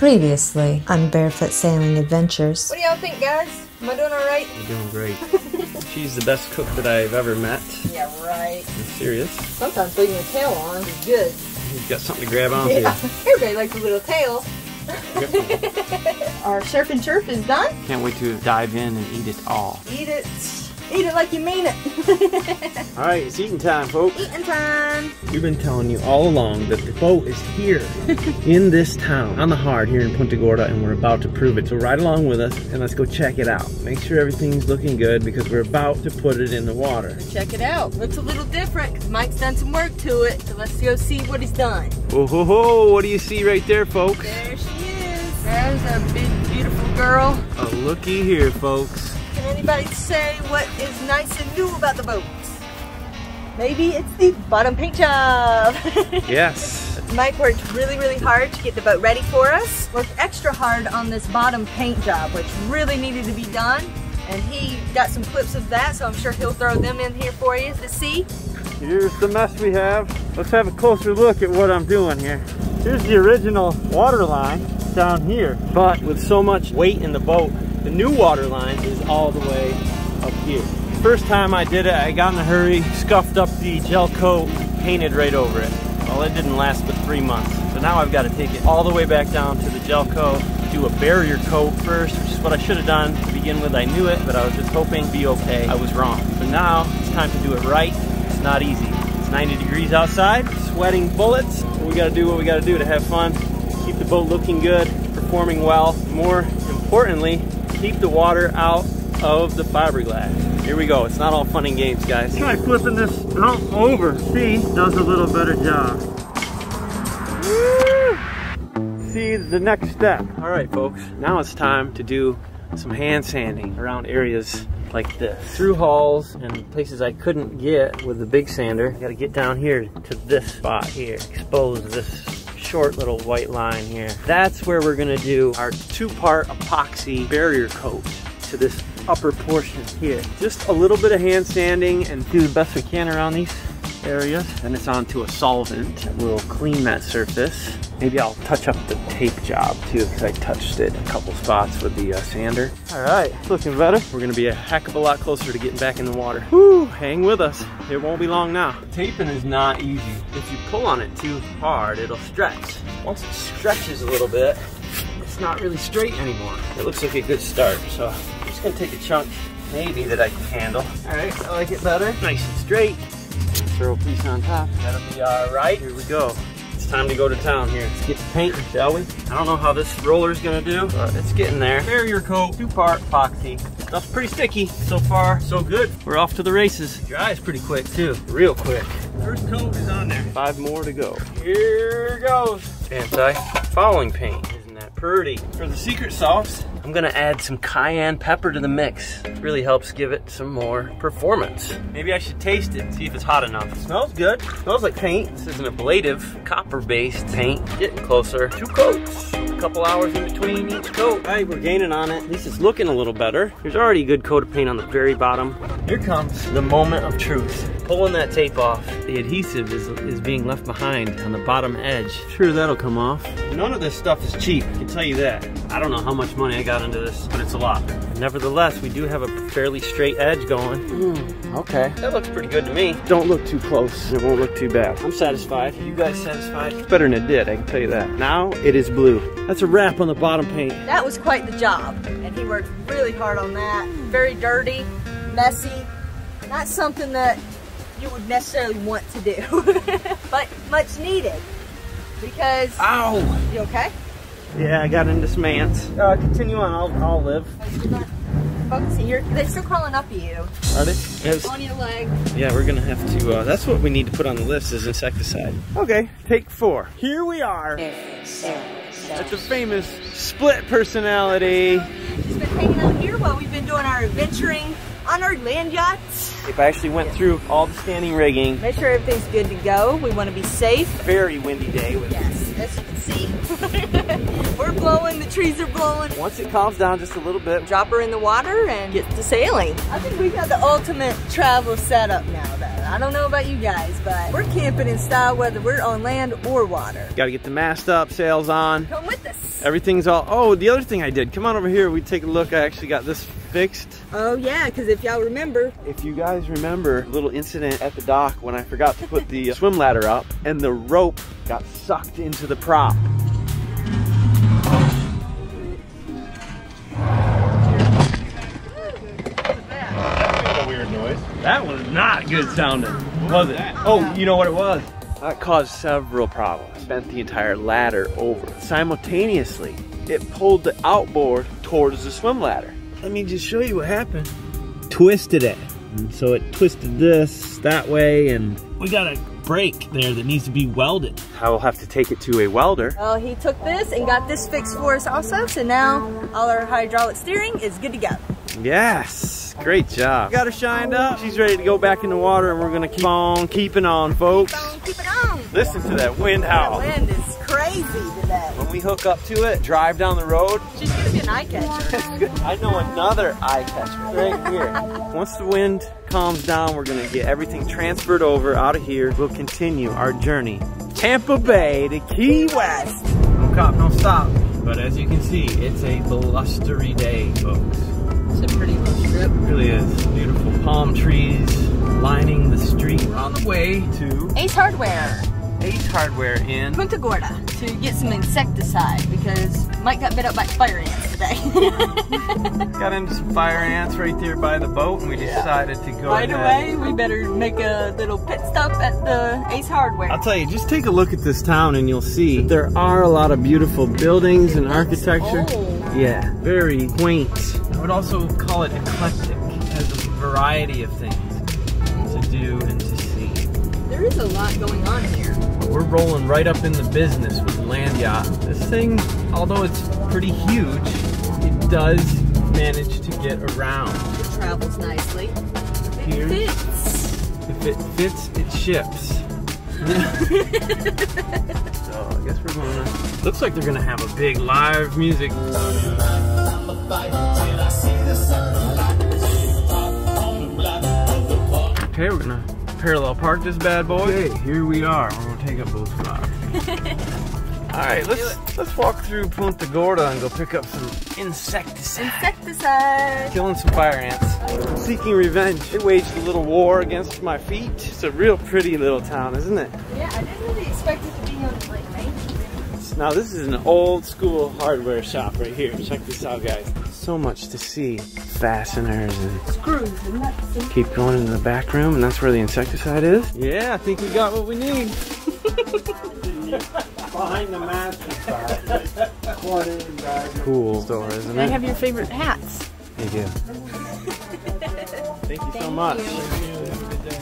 Previously on Barefoot Sailing Adventures. What do y'all think, guys? Am I doing all right? You're doing great. She's the best cook that I've ever met. Yeah, right. I'm serious. Sometimes leaving a tail on is good. You've got something to grab onto. Yeah, everybody likes a little tail. Our surf and turf is done. Can't wait to dive in and eat it all. Eat it. Eat it like you mean it. All right, it's eating time, folks. Eating time. We've been telling you all along that the boat is here in this town on the hard here in Punta Gorda and we're about to prove it. So ride along with us and let's go check it out. Make sure everything's looking good because we're about to put it in the water. Check it out. Looks a little different because Mike's done some work to it. So let's go see what he's done. Oh ho ho, what do you see right there, folks? There she is. There's a big, beautiful girl. A looky here, folks. Can anybody say what is nice and new about the boat? Maybe it's the bottom paint job. Yes. Mike worked really, really hard to get the boat ready for us. Worked extra hard on this bottom paint job, which really needed to be done. And he got some clips of that, so I'm sure he'll throw them in here for you to see. Here's the mess we have. Let's have a closer look at what I'm doing here. Here's the original water line down here. But with so much weight in the boat, the new water line is all the way up here. First time I did it, I got in a hurry, scuffed up the gel coat, painted right over it. Well, it didn't last but three months. So now I've got to take it all the way back down to the gel coat, do a barrier coat first, which is what I should have done to begin with. I knew it, but I was just hoping to be okay. I was wrong. So now it's time to do it right. It's not easy. It's 90 degrees outside, sweating bullets. We got to do what we got to do to have fun, keep the boat looking good, performing well. More importantly, keep the water out of the fiberglass. Here we go. It's not all fun and games, guys. Try flipping this belt over. See, does a little better job. Woo! See the next step. All right, folks. Now it's time to do some hand sanding around areas like this. Through hulls and places I couldn't get with the big sander. I Got to get down here to this spot here. Expose this short little white line here. That's where we're gonna do our two-part epoxy barrier coat to this upper portion here. Just a little bit of hand sanding and do the best we can around these areas. Then it's onto a solvent We'll clean that surface. Maybe I'll touch up the tape job too because I touched it a couple spots with the uh, sander. All right, looking better. We're gonna be a heck of a lot closer to getting back in the water. Whoo, hang with us. It won't be long now. Taping is not easy. If you pull on it too hard, it'll stretch. Once it stretches a little bit, it's not really straight anymore. It looks like a good start, so I'm just gonna take a chunk maybe that I can handle. All right, I like it better. Nice and straight. Throw a piece on top. That'll be all right. Here we go. It's time to go to town here. Let's get the painting, shall we? I don't know how this roller's gonna do, but it's getting there. Barrier coat, two-part epoxy. Stuff's pretty sticky. So far, so good. We're off to the races. Dries pretty quick too, real quick. First coat is on there. Five more to go. Here goes. Anti-fouling paint. Isn't that pretty? For the secret sauce, I'm gonna add some cayenne pepper to the mix. It really helps give it some more performance. Maybe I should taste it, see if it's hot enough. It smells good. smells like paint. This is an ablative, copper-based paint. Getting closer. Two coats. A couple hours in between each coat. All right, we're gaining on it. At least it's looking a little better. There's already a good coat of paint on the very bottom. Here comes the moment of truth. Pulling that tape off, the adhesive is, is being left behind on the bottom edge. Sure, that'll come off. None of this stuff is cheap, I can tell you that. I don't know how much money I got into this, but it's a lot. Nevertheless, we do have a fairly straight edge going. Mm, okay. That looks pretty good to me. Don't look too close. It won't look too bad. I'm satisfied. You guys satisfied? It's better than it did, I can tell you that. Now it is blue. That's a wrap on the bottom paint. That was quite the job, and he worked really hard on that. Very dirty, messy, not something that you would necessarily want to do, but much needed. Because, Ow! you okay? Yeah, I got into some ants. Uh, continue on, I'll, I'll live. Focusing, you're, they're still crawling up at you, Are they? Yes. on your leg. Yeah, we're gonna have to, uh, that's what we need to put on the list is insecticide. Okay, take four. Here we are at the famous split personality. He's been hanging out here while we've been doing our adventuring on our land yachts. If I actually went through all the standing rigging, Make sure everything's good to go. We want to be safe. very windy day with Yes, as you can see, we're blowing, the trees are blowing. Once it calms down just a little bit, Drop her in the water and get to sailing. I think we got the ultimate travel setup now that I don't know about you guys, but we're camping in style whether we're on land or water. Gotta get the mast up, sails on. Come with us. Everything's all, oh, the other thing I did, come on over here, we take a look. I actually got this fixed. Oh yeah, because if y'all remember, If you guys remember a little incident at the dock when I forgot to put the swim ladder up and the rope got sucked into the prop. a weird noise. That was not good sounding, was it? Oh, you know what it was? That caused several problems. Bent the entire ladder over. Simultaneously, it pulled the outboard towards the swim ladder. Let me just show you what happened. Twisted it. And so it twisted this that way, and we got a break there that needs to be welded. I will have to take it to a welder. well, he took this and got this fixed for us also. So now all our hydraulic steering is good to go. Yes, great job. Got her shined up. She's ready to go back in the water, and we're gonna keep on keeping on, folks. Keep on, keep it on. Listen to that wind The howl. wind is crazy today. When we hook up to it, drive down the road, She's gonna be an eye catcher. I know another eye catcher right here. Once the wind calms down, we're gonna get everything transferred over out of here. We'll continue our journey. Tampa Bay to Key West. No cop, no stop. But as you can see, it's a blustery day, folks. It's a pretty little strip. It really is. Beautiful palm trees lining the street. We're on the way to Ace Hardware, Ace Hardware in Punta Gorda, to get some insecticide because Mike got bit up by fire ants today. Got into some fire ants right there by the boat, and we decided to go right ahead. away, we better make a little pit stop at the Ace Hardware. I'll tell you, just take a look at this town and you'll see there are a lot of beautiful buildings and architecture. Oh. Yeah, very quaint. I would also call it eclectic. It has a variety of things to do and to see. There is a lot going on here. We're rolling right up in the business with the land yacht. This thing, although it's pretty huge, it does manage to get around. It travels nicely. Here. It fits. If it fits, it ships. So I guess we're gonna. Looks like they're gonna have a big live music. Okay, we're gonna parallel park this bad boy. Okay, here we are. We're gonna take up both spots. All right, let's let's walk through Punta Gorda and go pick up some insecticide. Insecticide. Killing some fire ants. Seeking revenge. It waged a little war against my feet. It's a real pretty little town, isn't it? Yeah, I didn't really expect it to be on like Main Street. Now this is an old school hardware shop right here. Check this out, guys. So much to see. Fasteners and Screws and nuts keep going into the back room, and that's where the insecticide is. Yeah, I think we got what we need. Behind the master side. Cool store, isn't They it? have your favorite hats. They do. Thank you so much.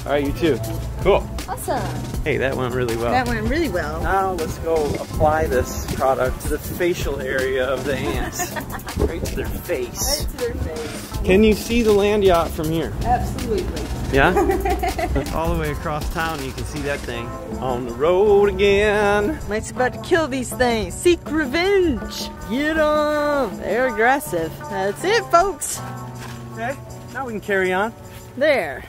All right, you too. Cool. Awesome. Hey, that went really well. That went really well. Now let's go apply this product to the facial area of the ants. right to their face. Right to their face. Can you see the land yacht from here? Absolutely. Yeah? All the way across town you can see that thing. On the road again. Mike's about to kill these things. Seek revenge. Get them. They're aggressive. That's it, folks. Okay, now we can carry on. There.